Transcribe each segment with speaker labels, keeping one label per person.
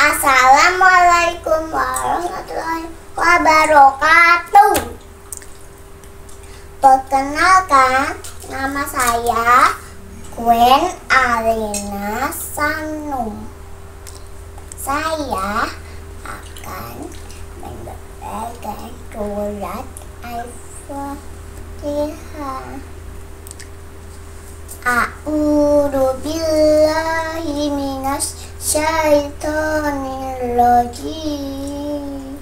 Speaker 1: Assalamualaikum warahmatullahi wabarakatuh. Perkenalkan, nama saya Gwen Arina Sanum. Saya akan membacakan surat Al-Fatihah. A'udzu syaithanir rajim.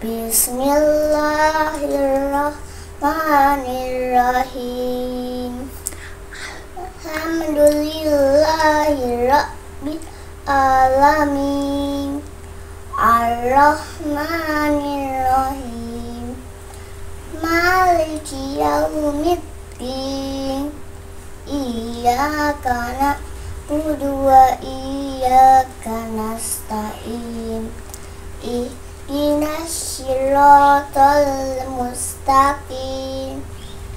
Speaker 1: Bismillahirrahmanirrahim. Alhamdulillahirabbil alamin. Ar-Rahmanirrahim. Maliki yaumiddin. Iyyaka na'budu wa iyyaka nasta'in. Ihdinas siratal mustaqim.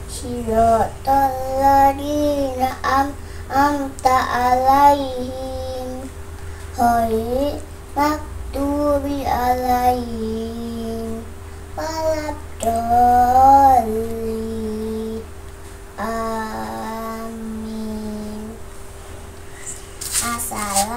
Speaker 1: Siratal ladzina an'amta 'alaihim. Ghairil maghdubi 'alaihim